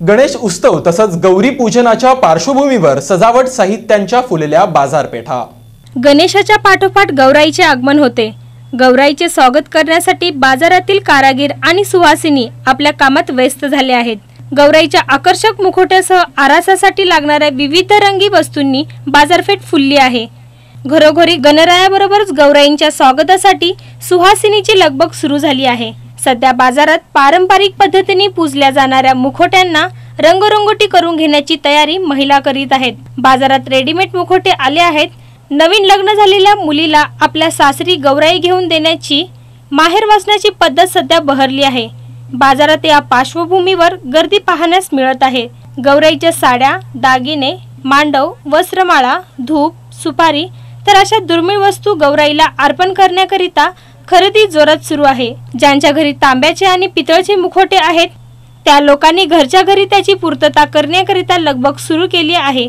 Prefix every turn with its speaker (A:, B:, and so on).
A: गणेश उत्सव तसंच गौरी पूजनाच्या पार्श्वभूमीवर सजावट साहित्यांच्या फुलल्या बाजारपेठा.
B: गणेशाच्या पाठोपाठ गौराईचे आगमन होते. गौराईचे स्वागत करण्यासाठी बाजारातील कारागीर आणि सुवासिनी आपल्या कामात व्यस्त झाले आहेत. गौराईच्या आकर्षक मुखोट्यासह आरासासाठी लागणाऱ्या विविध रंगी वस्तूंनी बाजारपेठ फुलली आहे. घरोघरी गणरायाबरोबरच गौराईंच्या स्वागतासाठी सुहासिनीची लगबग सुरू झाली आहे. सध्या बाजारात पारंपरिक पद्धतीने पूजल्या जाणाऱ्या मुखोट्यांना रंगरंगोटी करून घेण्याची तयारी महिला करीत आहेत. बाजारात रेडीमेड मुखोटे आले आहेत. नवीन लग्न झालेल्या मुलीला आपल्या सासरी गौराई घेऊन देण्याची माहेर वाचण्याची पद्धत सध्या बहरली आहे. बाजारात या पार्श्वभूमीवर गर्दी पाहण्यास मिळत आहे. गौराईच्या साड्या दागिने मांडव वस्त्रमाळा धूप सुपारी तर अशा दुर्मिळ वस्तू गौराईला अर्पण करण्याकरिता खरेदी जोरात सुरू आहे. ज्यांच्या घरी तांब्याचे आणि पितळचे मुखोटे आहेत त्या लोकांनी घरच्या घरी त्याची पूर्तता करण्याकरिता लगबग सुरू केली आहे.